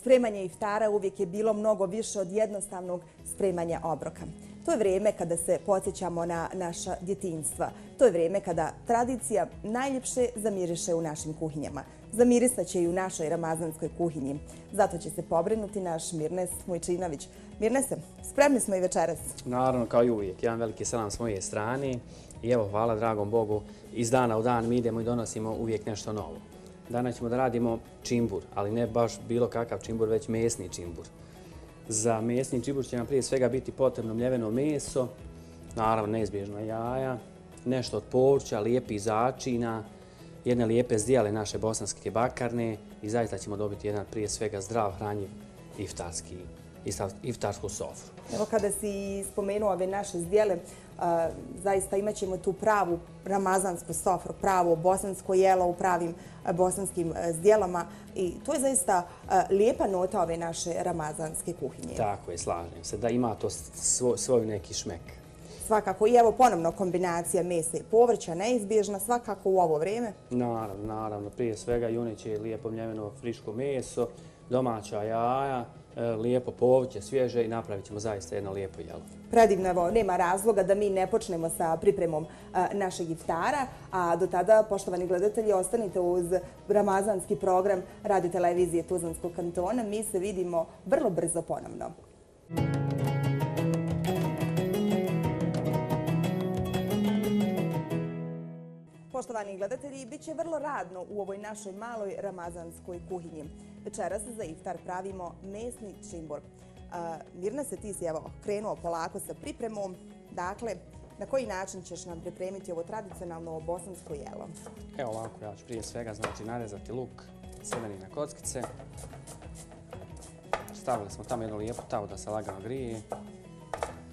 spremanje iftara uvijek je bilo mnogo više od jednostavnog spremanja obroka. To je vrijeme kada se podsjećamo na naša djetinjstva. To je vrijeme kada tradicija najljepše zamiriše u našim kuhinjama. Zamirisat će i u našoj ramazanskoj kuhinji. Zato će se pobrinuti naš Mirnes Mujčinović. Mirnese, spremni smo i večeras. Naravno, kao i uvijek. Jedan veliki salam s moje strane. I evo, hvala dragom Bogu, iz dana u dan mi idemo i donosimo uvijek nešto novo. Danas ćemo da radimo čimbur, ali ne baš bilo kakav čimbur, već mesni čimbur. Za mesni čimbur će nam prije svega biti potrebno mljeveno meso, naravno neizbježna jaja, nešto od povrća, lijepi začina, jedne lijepe zdjele naše bosanske bakarne i zaista ćemo dobiti jedan prije svega zdrav, hranjiv iftarski, iftarsku sofru. Evo kada si spomenuo ove naše zdjele, zaista imat ćemo tu pravu ramazansku sofru, pravo bosansko jelo u pravim bosanskim zdjelama i to je zaista lijepa nota ove naše ramazanske kuhinje. Tako je, slažem se, da ima to svoj neki šmek. Svakako i evo ponovno kombinacija mesa i povrća neizbježna svakako u ovo vrijeme. Naravno, naravno. Prije svega juniće je lijepo mljeveno friško meso, domaća jaja, E, lijepo povrće, svježe i napravit ćemo zaista jedno lijepo jelo. Predivno, nema razloga da mi ne počnemo sa pripremom e, našeg iftara, a do tada, poštovani gledatelji, ostanite uz ramazanski program Radio Televizije Tuzlanskog kantona. Mi se vidimo vrlo brzo ponovno. Poštovani gledatelji, bit će vrlo radno u ovoj našoj maloj ramazanskoj kuhinji. Večeras za iftar pravimo mesni čimbor. Mirna se ti si evo, krenuo polako sa pripremom. Dakle, na koji način ćeš nam pripremiti ovo tradicionalno bosansko jelo? Evo ovako, ja ću prije svega znači narezati luk, sedani na kockice. Stavili smo tamo jednu lijepu tavu da se lagano grije.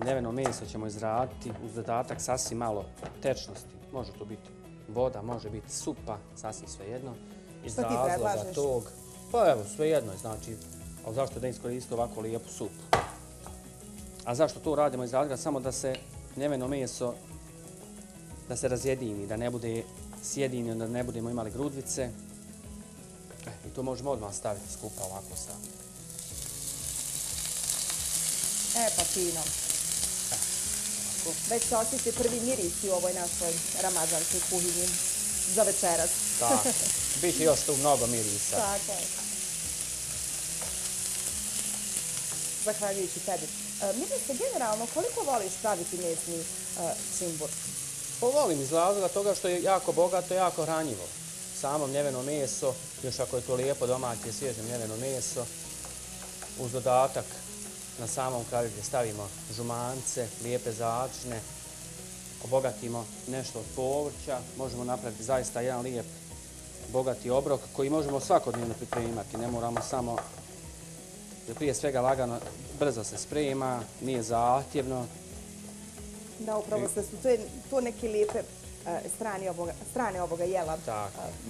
Ljeveno meso ćemo izraditi uz dodatak sasvim malo tečnosti. Može to biti voda, može biti supa, sasvim sve jedno. Iz Što ti? Tog, pa evo, sve jedno je, znači, ali zašto da iskoristite ovako lijepu supu? A zašto to radimo iz razloga? Samo da se njeveno meso, da se razjedini, da ne bude sjedini, da ne budemo imali grudvice. E, I to možemo odmah staviti skupa ovako sa... E, pa fino. Već se osjeti prvi miris u ovoj našoj ramazanskoj kuhinji za večeras. Tako, biti još tu mnogo mirisa. Tako je. Zahvaljujući tebi. E, Mislim se generalno, koliko voliš praviti mesni čimbur? Pa volim iz razloga toga što je jako bogato i jako hranjivo. Samo mljeveno meso, još ako je to lijepo domaće, svježe mljeveno meso, uz dodatak na samom kraju gdje stavimo žumance, lijepe začne, obogatimo nešto od povrća, možemo napraviti zaista jedan lijep bogati obrok koji možemo svakodnevno pripremati. Ne moramo samo, prije svega lagano, brzo se sprema, nije zahtjevno. Da, upravo se su to neke lijepe E, strane ovoga jela.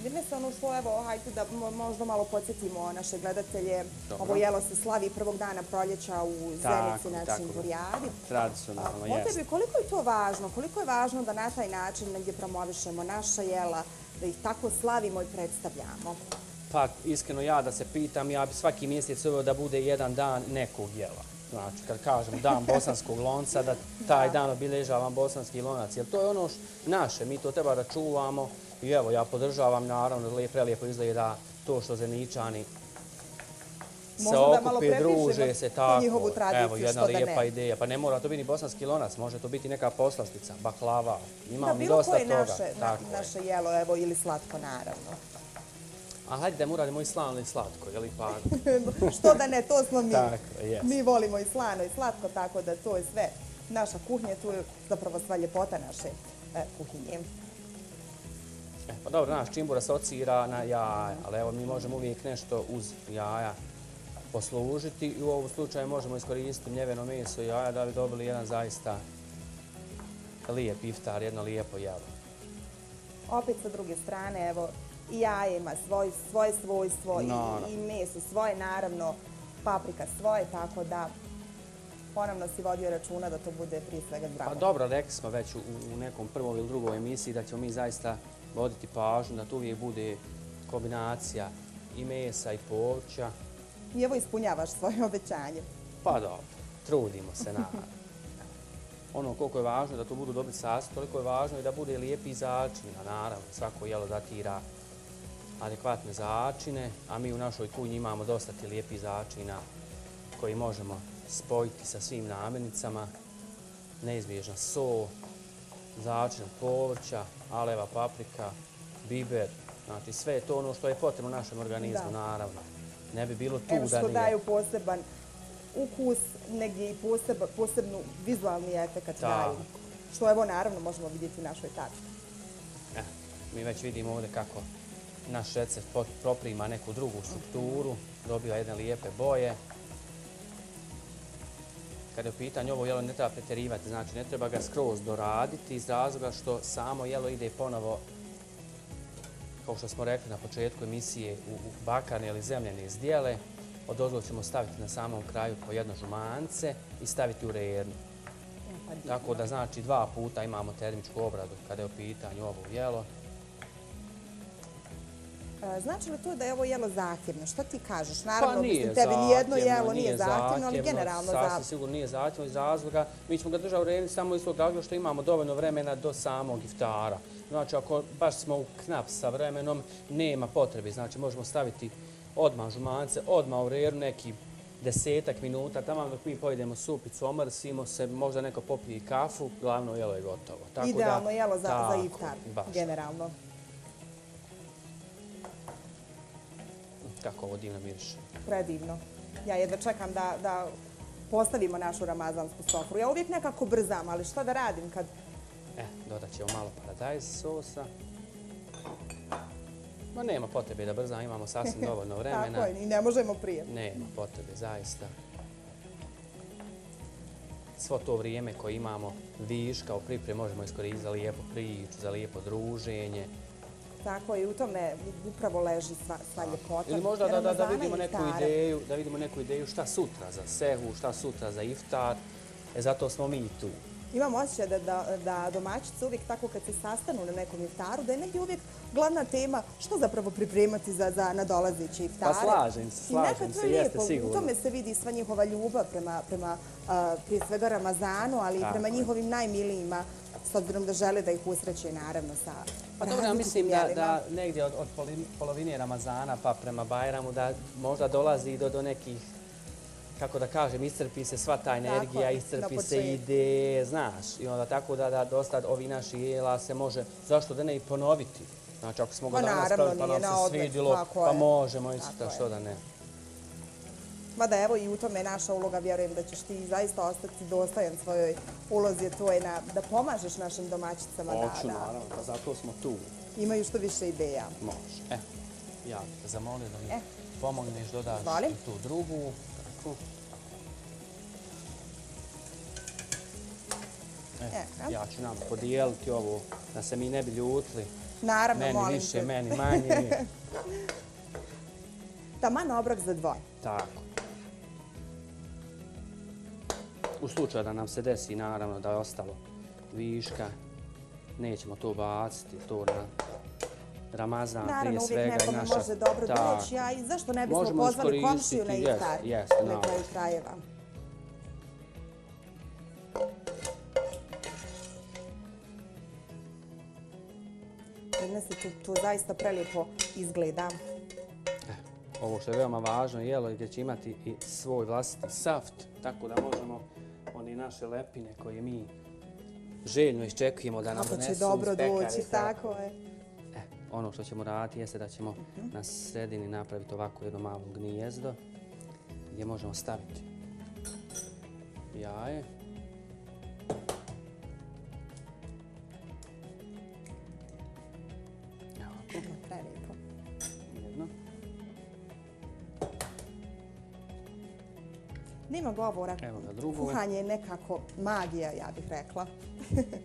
Vidne se ono što, evo, hajte da možda malo podsjetimo naše gledatelje. Ovo jelo se slavi prvog dana proljeća u Zenici, u Burijadi. Tradicionalno, jes. Koliko je to važno? Koliko je važno da na taj način negdje promovišemo naša jela, da ih tako slavimo i predstavljamo? Pa, iskreno ja da se pitam, ja bi svaki mjesec uveo da bude jedan dan nekog jela znači kad kažem dan bosanskog lonca, da taj dan obilježavam bosanski lonac, jer to je ono naše, mi to treba da čuvamo i evo, ja podržavam naravno da prelijepo izgleda to što zeničani se okupe, druže se tako. Evo, jedna lijepa ideja. Pa ne mora to biti bosanski lonac, može to biti neka poslastica, baklava. Imamo dosta toga. Da, bilo koje naše jelo, evo, ili slatko, naravno. A hajde da mu uradimo i slano i slatko, je li pa? Što da ne, to smo mi. Tako, jes. Mi volimo i slano i slatko, tako da to je sve. Naša kuhnja, tu je zapravo sva ljepota naše e, kuhinje. E, pa dobro, naš čimbura se ocira na jaja, ali evo mi možemo uvijek nešto uz jaja poslužiti i u ovom slučaju možemo iskoristiti mljeveno meso i jaja da bi dobili jedan zaista lijep iftar, jedno lijepo jelo. Opet sa druge strane, evo, jaje ima svoj, svoje svojstvo no, i, i meso svoje, naravno, paprika svoje, tako da ponovno si vodio računa da to bude prije svega zdravo. Pa dobro, rekli smo već u, u nekom prvom ili drugoj emisiji da ćemo mi zaista voditi pažnju da to uvijek bude kombinacija i mesa i povrća I evo ispunjavaš svoje obećanje. Pa dobro, trudimo se naravno. Ono koliko je važno da to budu dobri sasti, toliko je važno i da bude lijepi začin. A naravno, svako jelo datira adekvatne začine, a mi u našoj kuhinji imamo dosta ti lijepi začina koji možemo spojiti sa svim namirnicama. Neizbježna so, začin od povrća, aleva paprika, biber. Znači sve je to ono što je potrebno našem organizmu, Da. naravno. Ne bi bilo tu Evo da što nije. daju poseban ukus, negdje i posebnu vizualni efekt daju. Što evo naravno možemo vidjeti u našoj tački. Eh, mi već vidimo ovdje kako naš recept proprima neku drugu strukturu, dobiva jedne lijepe boje. Kada je u pitanju ovo jelo ne treba pretjerivati, znači ne treba ga skroz doraditi iz razloga što samo jelo ide ponovo, kao što smo rekli na početku emisije, u, u bakane ili zemljene izdjele. Od ozgo ćemo staviti na samom kraju po jedno žumance i staviti u rernu. Pa divno. Tako da znači dva puta imamo termičku obradu kada je u pitanju ovo jelo. Znači li to da je ovo jelo zahtjevno? Što ti kažeš? Naravno, pa mislim, tebi nijedno jelo nije zahtjevno, ali generalno Sasvim zahtjevno. sigurno nije zahtjevno iz razloga. Mi ćemo ga držati u reni samo iz tog razloga što imamo dovoljno vremena do samog iftara. Znači, ako baš smo u knap sa vremenom, nema potrebe. Znači, možemo staviti odmah žumance, odmah u reru neki desetak minuta, tamo dok mi pojedemo supicu, omrsimo se, možda neko popije kafu, glavno jelo je gotovo. Tako Idealno da, jelo za, iftar, baš. generalno. Kako ovo divno miriše. Predivno. Ja jedva čekam da, da postavimo našu ramazansku sofru. Ja uvijek nekako brzam, ali šta da radim kad... E, dodat ćemo malo paradajz sosa. Ma nema potrebe da brzamo, imamo sasvim dovoljno vremena. Tako je, i ne možemo prije. Nema potrebe, zaista. Svo to vrijeme koje imamo viška u pripremi možemo iskoristiti za lijepu priču, za lijepo druženje. Tako i u tome upravo leži sva, sva ljepota. Ili možda da, da, da Ramazana vidimo i neku ideju, da vidimo neku ideju šta sutra za sehu, šta sutra za iftar. E zato smo mi tu. Imam osjećaj da, da, da domaćice uvijek tako kad se sastanu na nekom iftaru, da je negdje uvijek glavna tema što zapravo pripremati za, za nadolazeće iftare. Pa slažem se, I slažem se, je jeste sigurno. U tome se vidi sva njihova ljubav prema, prije svega Ramazanu, ali i prema njihovim najmilijima, s obzirom da žele da ih usreće naravno sa Pa dobro, ja mislim da, jelima. da negdje od, polovine Ramazana pa prema Bajramu da možda dolazi do, do nekih kako da kažem, iscrpi se sva ta energija, iscrpi se ide, znaš, i onda tako da, da dosta ovi naši jela se može, zašto da ne i ponoviti? Znači, ako smo ga Pa danas pravili pa nam na se svidilo, pa možemo i je. što da ne. Mada evo i u tome je naša uloga, vjerujem da ćeš ti zaista ostati dostojan svojoj ulozi, a to je na, da pomažeš našim domaćicama Hoću, da naravno, pa zato smo tu. imaju što više ideja. Može. E, ja te zamolio da mi E. pomogneš, dodaš tu drugu. Tako. E, E, ja ću nam podijeliti ovo, da se mi ne bi ljutili. Naravno, Meni molim više, te. meni manje. Taman obrok za dvoje. Tako. U slučaju da nam se desi, naravno, da je ostalo viška, nećemo to baciti, to na Ramazan prije Naravno, uvijek svega i nekome naša... može dobro doći, a i zašto ne bismo Možemo pozvali komšiju na iftar? jest, jest, na naravno. kraju krajeva. Tu, tu zaista prelijepo izgleda. Ovo što je veoma važno jelo i gdje će imati i svoj vlastiti saft, tako da možemo one naše lepine koje mi željno iščekujemo da nam Kako donesu će dobro iz pekare, doći, tako je. E, ono što ćemo raditi jeste da ćemo na sredini napraviti ovako jedno malo gnijezdo gdje možemo staviti jaje. Nema govora. Evo ga drugo. Kuhanje je nekako magija, ja bih rekla.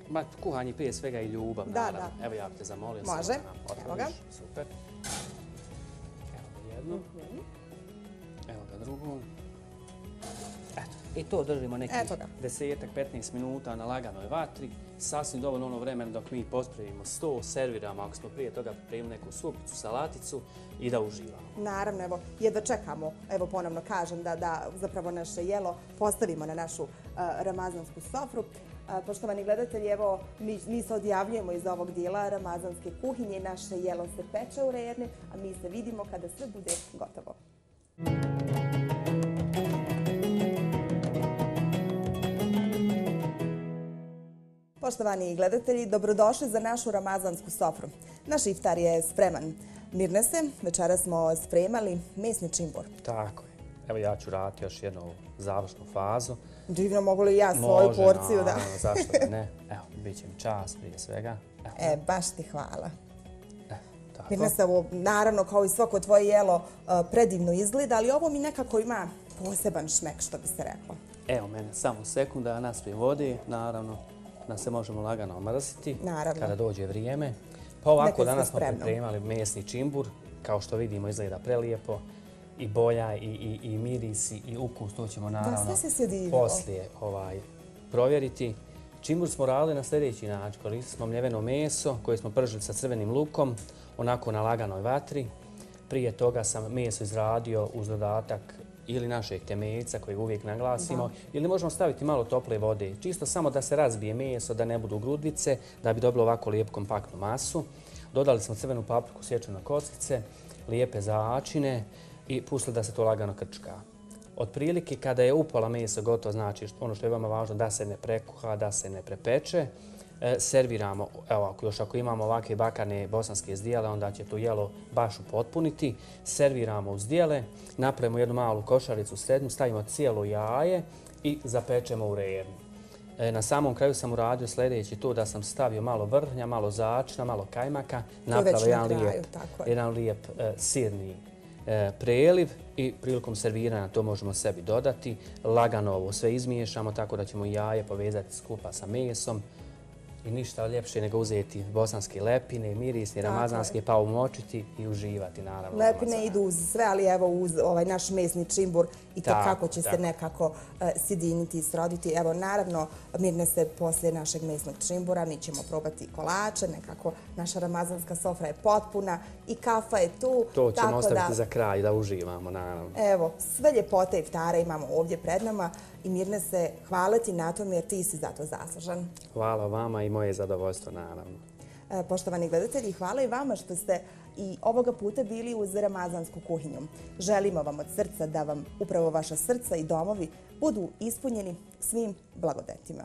Ma, kuhanje prije svega i ljubav, Da, naravno. da. Evo ja bih te zamolio. Može. da Evo ga. Super. I to držimo ga. desetak, 15 minuta na laganoj vatri. Sasvim dovoljno ono vremena dok mi pospravimo sto, serviramo ako smo prije toga pripremili neku supicu, salaticu i da uživamo. Naravno, evo, jedva čekamo, evo ponovno kažem, da, da zapravo naše jelo postavimo na našu uh, ramazansku sofru. Uh, poštovani gledatelji, evo, mi, mi se odjavljujemo iz ovog dijela ramazanske kuhinje. Naše jelo se peče u rerni, a mi se vidimo kada sve bude gotovo. Poštovani gledatelji, dobrodošli za našu ramazansku sofru. Naš iftar je spreman. Mirne se, večera smo spremali mesni čimbur. Tako je. Evo ja ću raditi još jednu završnu fazu. Divno, mogu li ja svoju Može, porciju da... naravno, zašto da ne? Evo, bit će mi čas prije svega. Evo, E, baš ti hvala. tako. Mirne se, ovo, naravno, kao i svako tvoje jelo, uh, predivno izgleda, ali ovo mi nekako ima poseban šmek, što bi se reklo. Evo mene, samo sekunda, nas prije vodi, naravno, da se možemo lagano omrziti Naravno. kada dođe vrijeme. Pa ovako, danas smo pripremali mesni čimbur, kao što vidimo izgleda prelijepo, i boja, i, i, i miris, i- ukus, to ćemo naravno sve se poslije ovaj, provjeriti. Čimbur smo radili na sljedeći način. Koristili smo mljeveno meso koje smo pržili sa crvenim lukom, onako na laganoj vatri. Prije toga sam meso izradio uz dodatak ili našeg temeljca kojeg uvijek naglasimo, ili možemo staviti malo tople vode, čisto samo da se razbije meso, da ne budu grudvice, da bi dobilo ovako lijep kompaktnu masu. Dodali smo crvenu papriku sječenu na kockice, lijepe začine i pustili da se to lagano krčka. Otprilike kada je upola meso gotovo, znači ono što je vama važno da se ne prekuha, da se ne prepeče, e, serviramo, evo ako još ako imamo ovakve bakarne bosanske zdjele, onda će to jelo baš upotpuniti. Serviramo u zdjele, napravimo jednu malu košaricu srednju, stavimo cijelo jaje i zapečemo u rerni. E, Na samom kraju sam uradio sljedeći to da sam stavio malo vrhnja, malo začina, malo kajmaka, napravio na jedan kraju, lijep, je. jedan lijep e, sirni e, preliv i prilikom serviranja to možemo sebi dodati. Lagano ovo sve izmiješamo tako da ćemo jaje povezati skupa sa mesom i ništa ljepše nego uzeti bosanske lepine, mirisne, ramazanske, pa umočiti i uživati naravno. Lepine idu uz sve, ali evo uz ovaj naš mesni čimbur i to Tako, kako će se nekako uh, sjediniti i sroditi. Evo, naravno, mirne se poslije našeg mesnog čimbura, mi ćemo probati kolače, nekako naša ramazanska sofra je potpuna i kafa je tu. To ćemo ostaviti da, za kraj da uživamo naravno. Evo, sve ljepote iftara imamo ovdje pred nama i mirne se hvala ti na tom jer ti si za to zaslužan. Hvala vama i moje zadovoljstvo naravno. E, Poštovani gledatelji, hvala i vama što ste i ovoga puta bili uz Ramazansku kuhinju. Želimo vam od srca da vam upravo vaša srca i domovi budu ispunjeni svim blagodetima.